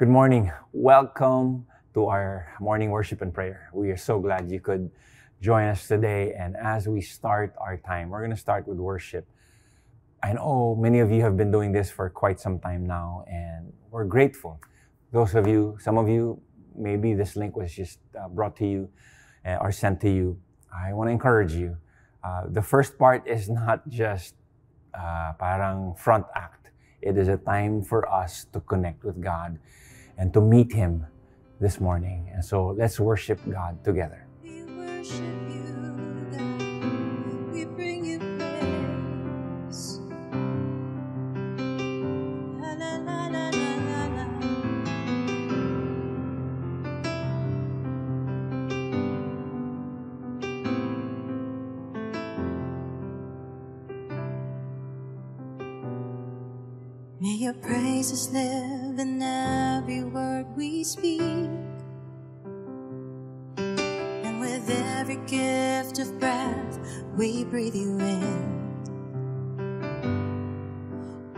Good morning. Welcome to our morning worship and prayer. We are so glad you could join us today. And as we start our time, we're going to start with worship. I know many of you have been doing this for quite some time now, and we're grateful. Those of you, some of you, maybe this link was just uh, brought to you uh, or sent to you. I want to encourage you. Uh, the first part is not just uh, parang front act. It is a time for us to connect with God and to meet Him this morning. And so let's worship God together. May your praises live in every word we speak. And with every gift of breath, we breathe you in.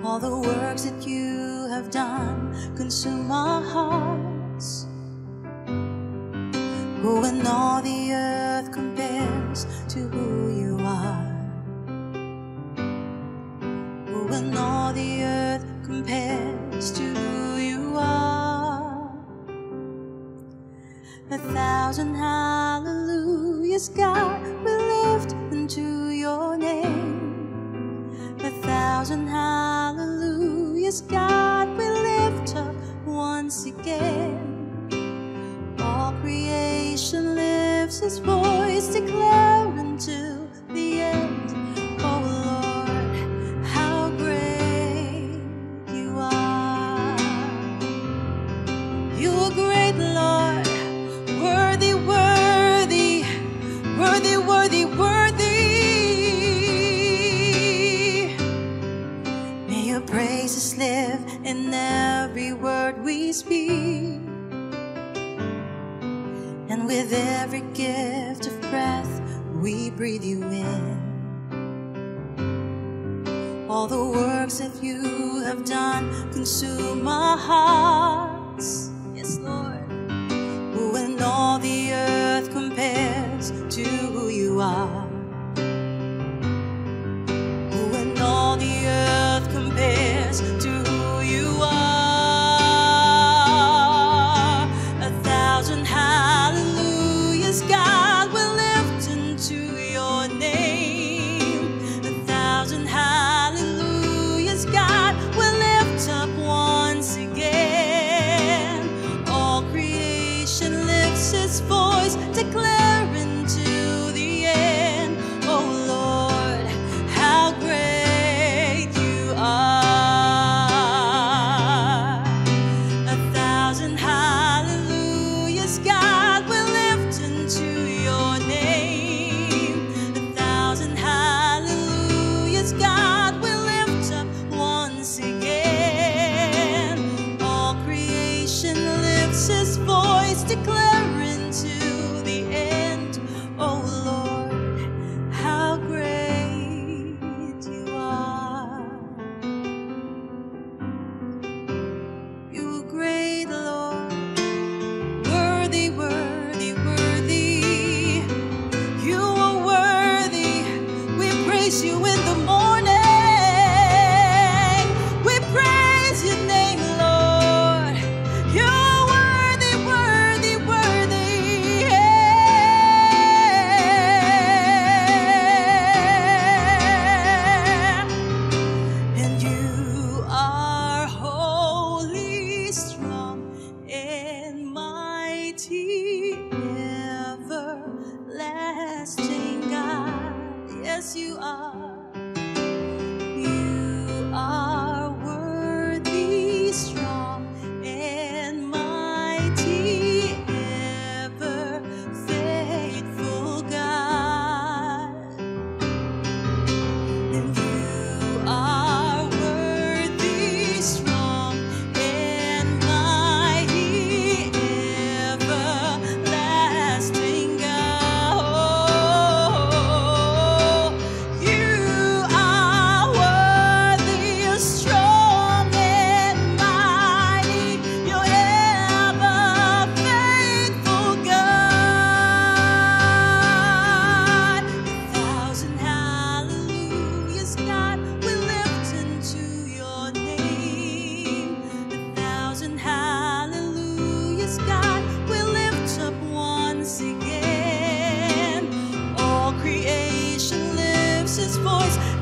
All the works that you have done consume our hearts. Who in all the A thousand hallelujahs, God, we lift into your name. A thousand hallelujahs, God, we lift up once again. All creation lifts its voice, declaring And with every gift of breath, we breathe you in. All the works that you have done consume our hearts. Yes, Lord. When all the earth compares to who you are? Voice,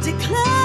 declare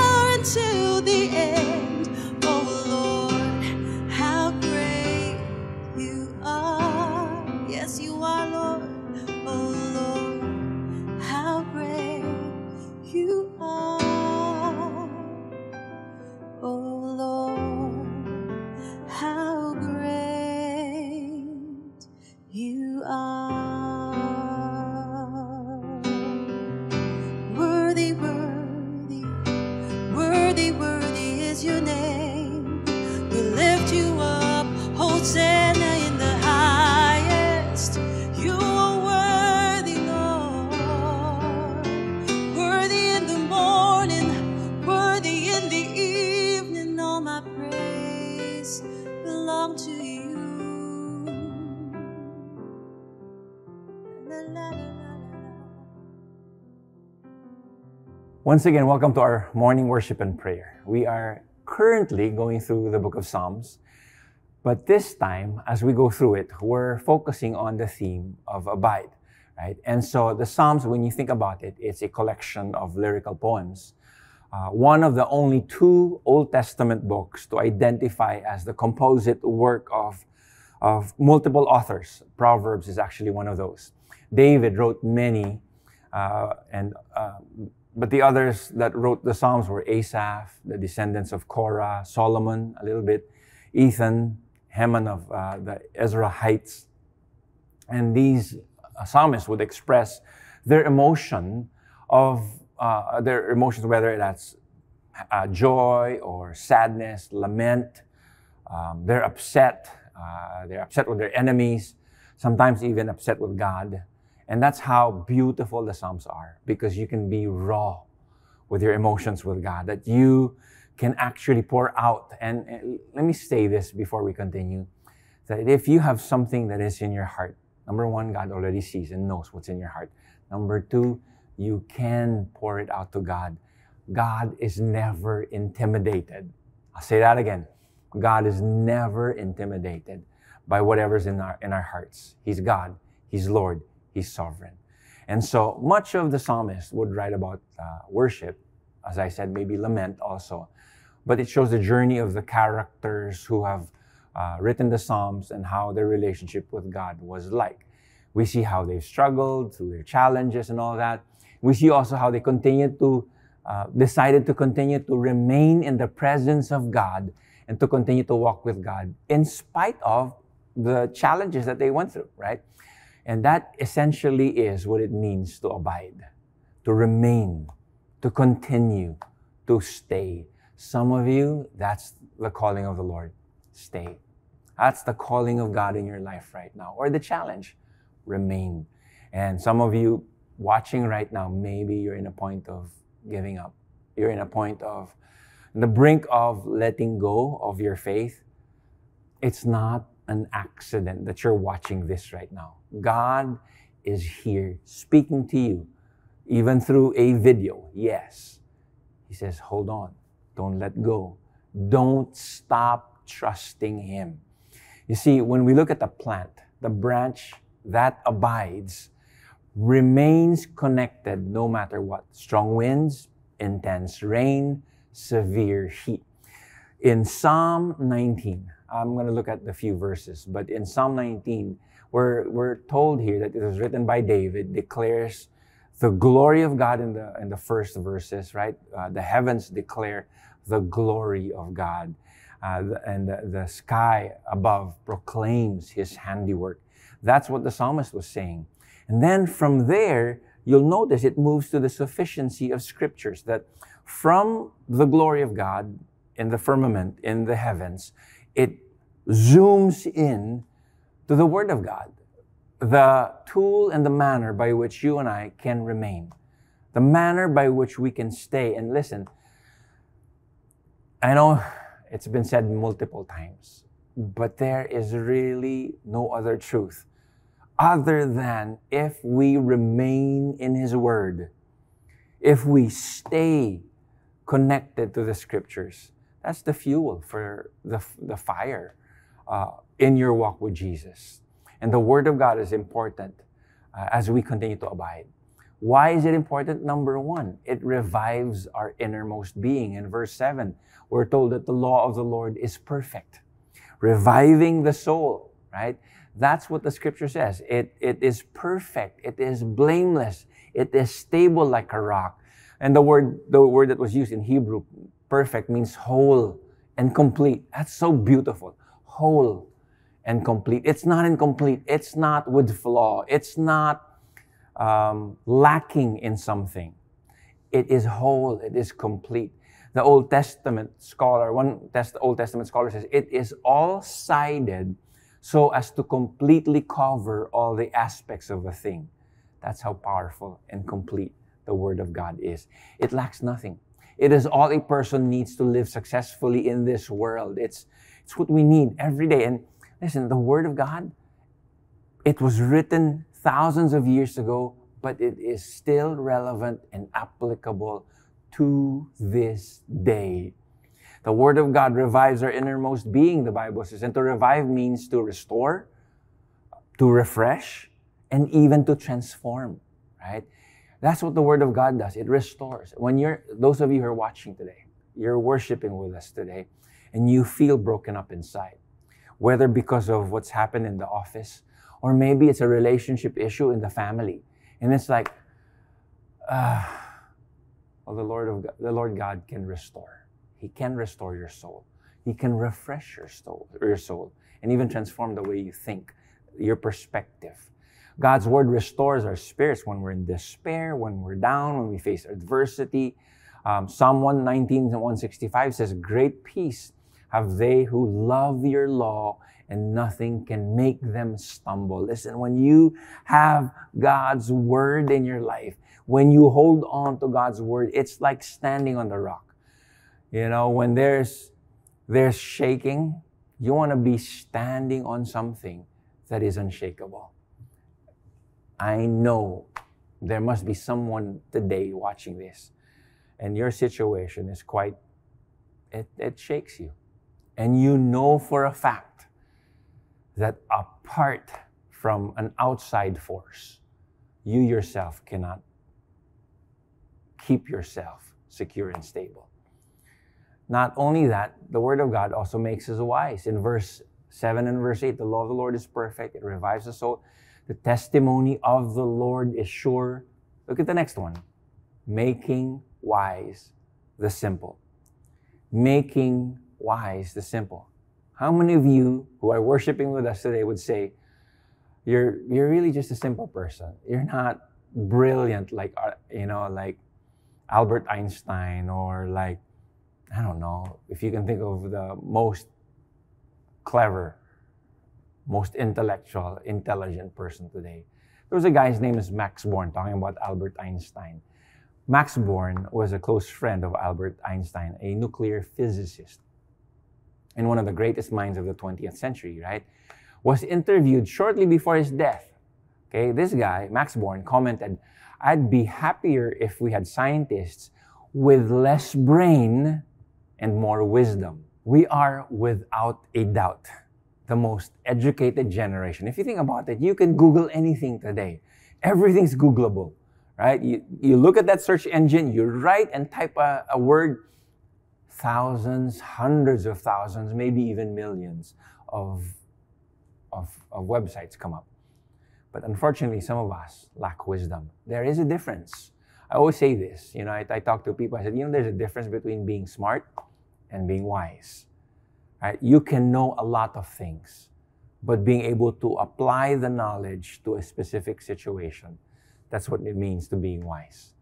Once again, welcome to our morning worship and prayer. We are currently going through the book of Psalms, but this time, as we go through it, we're focusing on the theme of abide, right? And so the Psalms, when you think about it, it's a collection of lyrical poems. Uh, one of the only two Old Testament books to identify as the composite work of, of multiple authors. Proverbs is actually one of those. David wrote many, uh, and uh, but the others that wrote the Psalms were Asaph, the descendants of Korah, Solomon, a little bit, Ethan, Heman of uh, the heights, And these uh, psalmists would express their emotion of uh, their emotions, whether that's uh, joy or sadness, lament. Um, they're upset. Uh, they're upset with their enemies, sometimes even upset with God. And that's how beautiful the Psalms are because you can be raw with your emotions with God, that you can actually pour out. And, and let me say this before we continue that if you have something that is in your heart, number one, God already sees and knows what's in your heart. Number two, you can pour it out to God. God is never intimidated. I'll say that again. God is never intimidated by whatever's in our, in our hearts. He's God. He's Lord. He's sovereign. And so much of the psalmist would write about uh, worship, as I said, maybe lament also. But it shows the journey of the characters who have uh, written the Psalms and how their relationship with God was like. We see how they've struggled through their challenges and all that. We see also how they continued to, uh, decided to continue to remain in the presence of God and to continue to walk with God in spite of the challenges that they went through, right? And that essentially is what it means to abide, to remain, to continue, to stay. Some of you, that's the calling of the Lord. Stay. That's the calling of God in your life right now, or the challenge. Remain. And some of you watching right now, maybe you're in a point of giving up. You're in a point of the brink of letting go of your faith. It's not an accident that you're watching this right now. God is here speaking to you, even through a video. Yes. He says, hold on. Don't let go. Don't stop trusting Him. You see, when we look at the plant, the branch that abides remains connected no matter what strong winds, intense rain, severe heat. In Psalm 19, I'm going to look at the few verses, but in Psalm 19, we're, we're told here that it was written by David, declares the glory of God in the, in the first verses, right? Uh, the heavens declare the glory of God. Uh, and the, the sky above proclaims his handiwork. That's what the psalmist was saying. And then from there, you'll notice it moves to the sufficiency of scriptures that from the glory of God in the firmament, in the heavens, it zooms in to the Word of God, the tool and the manner by which you and I can remain, the manner by which we can stay. And listen, I know it's been said multiple times, but there is really no other truth other than if we remain in His Word, if we stay connected to the Scriptures. That's the fuel for the, the fire uh, in your walk with Jesus. And the Word of God is important uh, as we continue to abide. Why is it important? Number one, it revives our innermost being. In verse 7, we're told that the law of the Lord is perfect, reviving the soul, right? That's what the scripture says. It, it is perfect. It is blameless. It is stable like a rock. And the word, the word that was used in Hebrew, perfect, means whole and complete. That's so beautiful. Whole and complete. It's not incomplete. It's not with flaw. It's not um, lacking in something. It is whole. It is complete. The Old Testament scholar, one test, Old Testament scholar says, it is all sided so as to completely cover all the aspects of a thing. That's how powerful and complete the Word of God is. It lacks nothing. It is all a person needs to live successfully in this world. It's, it's what we need every day. And listen, the Word of God, it was written thousands of years ago, but it is still relevant and applicable to this day. The Word of God revives our innermost being, the Bible says. And to revive means to restore, to refresh, and even to transform, right? That's what the Word of God does. It restores. When you're, those of you who are watching today, you're worshiping with us today, and you feel broken up inside, whether because of what's happened in the office, or maybe it's a relationship issue in the family. And it's like, uh, well, the Lord of God, the Lord God can restore. He can restore your soul. He can refresh your soul, your soul, and even transform the way you think, your perspective. God's word restores our spirits when we're in despair, when we're down, when we face adversity. Um, Psalm 119 and 165 says, Great peace have they who love your law, and nothing can make them stumble. Listen, when you have God's word in your life, when you hold on to God's word, it's like standing on the rock. You know, when there's there's shaking, you want to be standing on something that is unshakable. I know there must be someone today watching this, and your situation is quite, it, it shakes you. And you know for a fact that apart from an outside force, you yourself cannot keep yourself secure and stable. Not only that, the Word of God also makes us wise. In verse 7 and verse 8, the law of the Lord is perfect, it revives the soul. The testimony of the Lord is sure. Look at the next one. Making wise the simple. Making wise the simple. How many of you who are worshiping with us today would say, you're, you're really just a simple person. You're not brilliant like, uh, you know, like Albert Einstein or like, I don't know, if you can think of the most clever most intellectual, intelligent person today. There was a guy, his name is Max Born, talking about Albert Einstein. Max Born was a close friend of Albert Einstein, a nuclear physicist, and one of the greatest minds of the 20th century, right? Was interviewed shortly before his death. Okay, this guy, Max Born, commented, I'd be happier if we had scientists with less brain and more wisdom. We are without a doubt the most educated generation. If you think about it, you can Google anything today. Everything's Googleable, right? You, you look at that search engine, you write and type a, a word, thousands, hundreds of thousands, maybe even millions of, of, of websites come up. But unfortunately, some of us lack wisdom. There is a difference. I always say this, you know, I, I talk to people, I said, you know, there's a difference between being smart and being wise. Right? You can know a lot of things, but being able to apply the knowledge to a specific situation, that's what it means to being wise.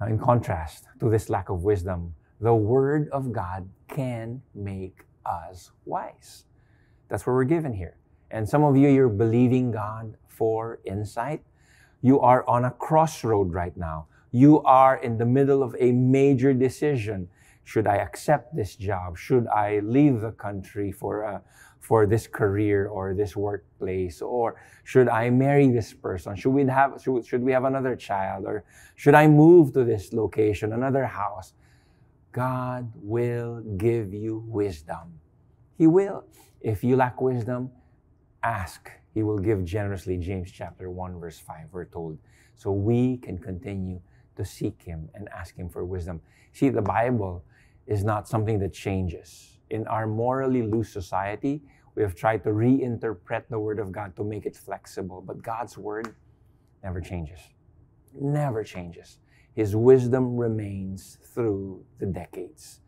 Now, in contrast to this lack of wisdom, the Word of God can make us wise. That's what we're given here. And some of you, you're believing God for insight. You are on a crossroad right now. You are in the middle of a major decision. Should I accept this job? Should I leave the country for a, uh, for this career or this workplace? Or should I marry this person? Should we have should, should we have another child? Or should I move to this location, another house? God will give you wisdom. He will. If you lack wisdom, ask. He will give generously. James chapter 1, verse 5, we're told. So we can continue to seek Him and ask Him for wisdom. See, the Bible is not something that changes. In our morally loose society, we have tried to reinterpret the Word of God to make it flexible, but God's Word never changes. Never changes. His wisdom remains through the decades.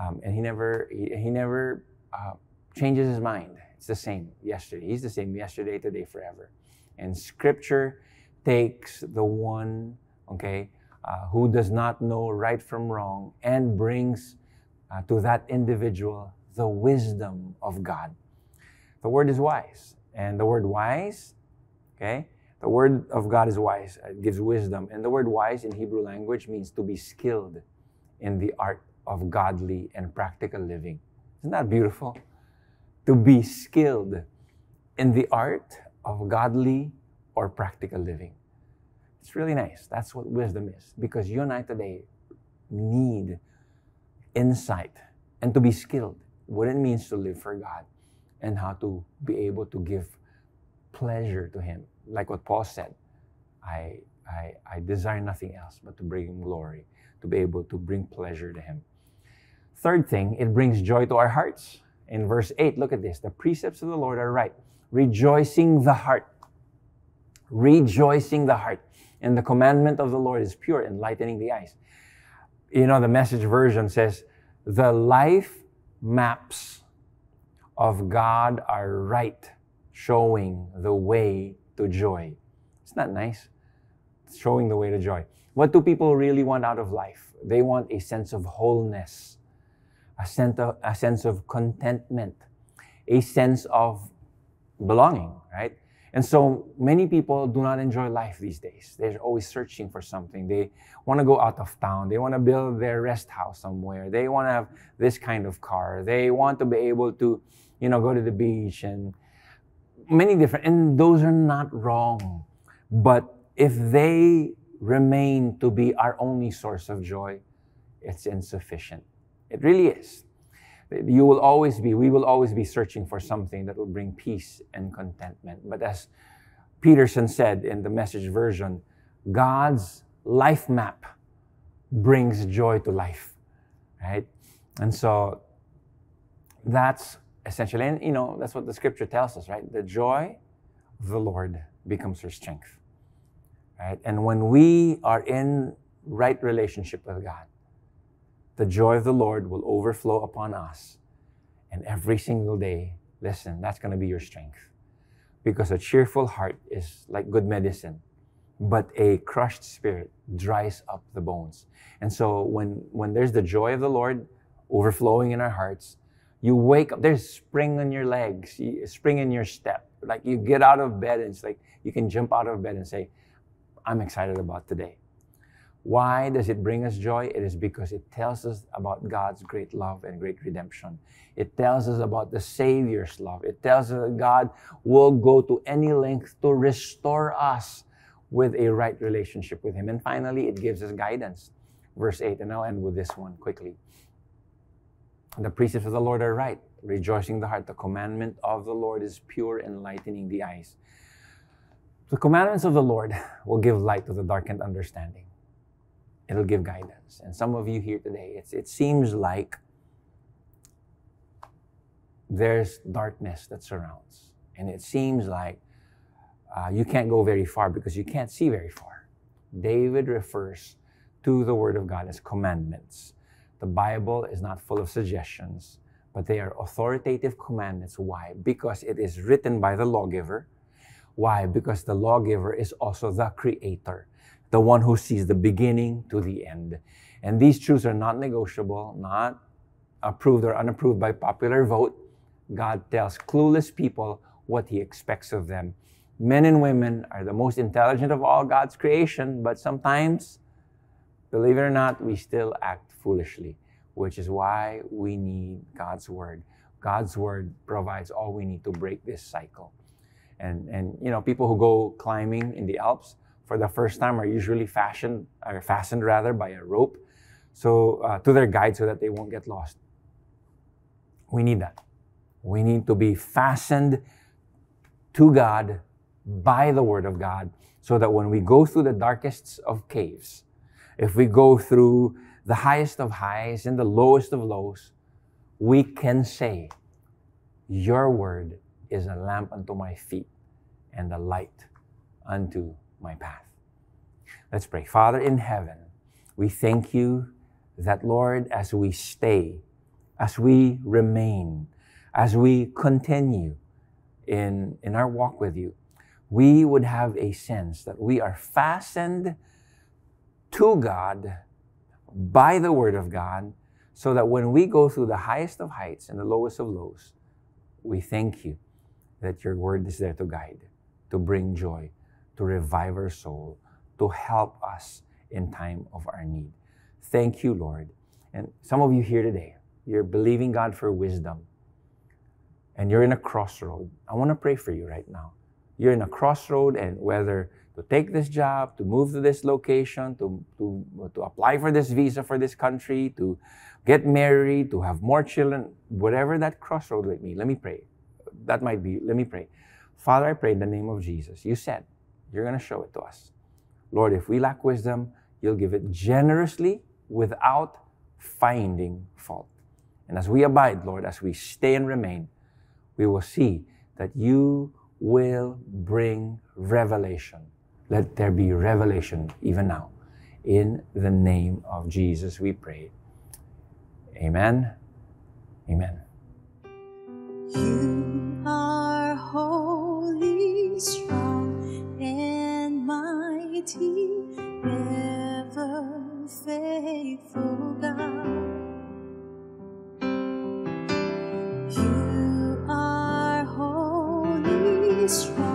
Um, and he never, he, he never uh, changes his mind. It's the same yesterday. He's the same yesterday, today, forever. And Scripture takes the one, okay, uh, who does not know right from wrong and brings uh, to that individual the wisdom of God. The word is wise. And the word wise, okay, the word of God is wise. It gives wisdom. And the word wise in Hebrew language means to be skilled in the art of godly and practical living. Isn't that beautiful? To be skilled in the art of godly or practical living. It's really nice. That's what wisdom is. Because you and I today need insight and to be skilled. What it means to live for God and how to be able to give pleasure to Him. Like what Paul said, I, I, I desire nothing else but to bring Him glory, to be able to bring pleasure to Him. Third thing, it brings joy to our hearts. In verse 8, look at this. The precepts of the Lord are right, rejoicing the heart. Rejoicing the heart. And the commandment of the Lord is pure, enlightening the eyes. You know, the message version says, the life maps of God are right, showing the way to joy. It's not nice. Showing the way to joy. What do people really want out of life? They want a sense of wholeness, a sense of, a sense of contentment, a sense of belonging, right? And so many people do not enjoy life these days. They're always searching for something. They want to go out of town. They want to build their rest house somewhere. They want to have this kind of car. They want to be able to, you know, go to the beach and many different. And those are not wrong. But if they remain to be our only source of joy, it's insufficient. It really is you will always be, we will always be searching for something that will bring peace and contentment. But as Peterson said in the message version, God's life map brings joy to life, right? And so that's essentially, and you know, that's what the scripture tells us, right? The joy of the Lord becomes our strength, right? And when we are in right relationship with God, the joy of the Lord will overflow upon us. And every single day, listen, that's going to be your strength. Because a cheerful heart is like good medicine, but a crushed spirit dries up the bones. And so when, when there's the joy of the Lord overflowing in our hearts, you wake up, there's spring in your legs, spring in your step. Like you get out of bed and it's like you can jump out of bed and say, I'm excited about today. Why does it bring us joy? It is because it tells us about God's great love and great redemption. It tells us about the Savior's love. It tells us that God will go to any length to restore us with a right relationship with Him. And finally, it gives us guidance. Verse 8, and I'll end with this one quickly. The precepts of the Lord are right, rejoicing the heart. The commandment of the Lord is pure, enlightening the eyes. The commandments of the Lord will give light to the darkened understanding it'll give guidance. And some of you here today, it's, it seems like there's darkness that surrounds. And it seems like uh, you can't go very far because you can't see very far. David refers to the Word of God as commandments. The Bible is not full of suggestions, but they are authoritative commandments. Why? Because it is written by the lawgiver. Why? Because the lawgiver is also the creator the one who sees the beginning to the end. And these truths are not negotiable, not approved or unapproved by popular vote. God tells clueless people what he expects of them. Men and women are the most intelligent of all God's creation, but sometimes, believe it or not, we still act foolishly, which is why we need God's word. God's word provides all we need to break this cycle. And, and you know, people who go climbing in the Alps, for the first time are usually fashioned or fastened rather by a rope so uh, to their guide so that they won't get lost. We need that. We need to be fastened to God by the Word of God, so that when we go through the darkest of caves, if we go through the highest of highs and the lowest of lows, we can say, Your Word is a lamp unto my feet and a light unto my path. Let's pray. Father in heaven, we thank you that, Lord, as we stay, as we remain, as we continue in, in our walk with you, we would have a sense that we are fastened to God by the Word of God, so that when we go through the highest of heights and the lowest of lows, we thank you that your Word is there to guide, to bring joy, to revive our soul, to help us in time of our need. Thank you, Lord. And some of you here today, you're believing God for wisdom and you're in a crossroad. I want to pray for you right now. You're in a crossroad, and whether to take this job, to move to this location, to, to, to apply for this visa for this country, to get married, to have more children, whatever that crossroad with me, let me pray. That might be, let me pray. Father, I pray in the name of Jesus. You said you're going to show it to us. Lord, if we lack wisdom, you'll give it generously without finding fault. And as we abide, Lord, as we stay and remain, we will see that you will bring revelation. Let there be revelation even now. In the name of Jesus, we pray. Amen. Amen. You are mighty, ever faithful God. You are holy, strong,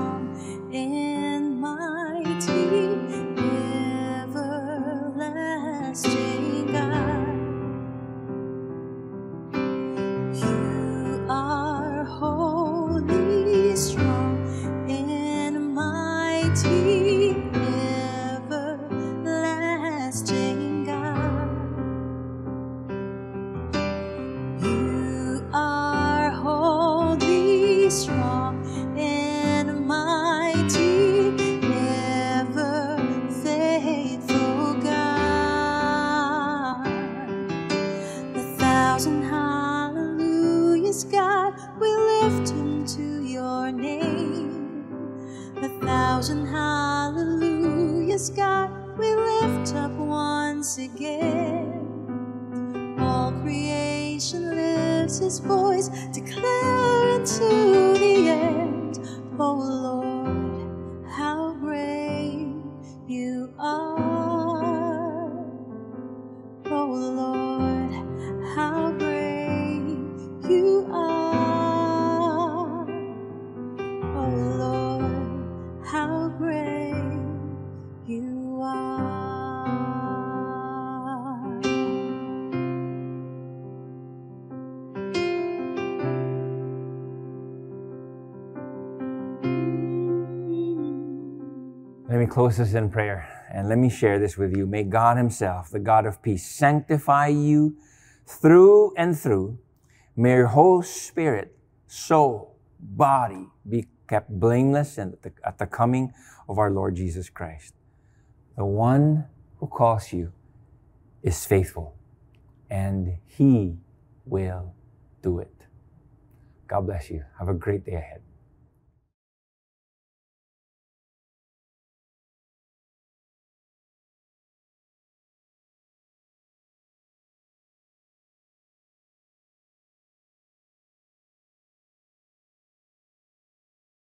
name. A thousand hallelujahs, God, we lift up once again. All creation lifts his voice, declaring to the end, Oh Let me close this in prayer and let me share this with you. May God Himself, the God of peace, sanctify you through and through. May your whole spirit, soul, body be kept blameless and at the, at the coming of our Lord Jesus Christ. The one who calls you is faithful and He will do it. God bless you. Have a great day ahead.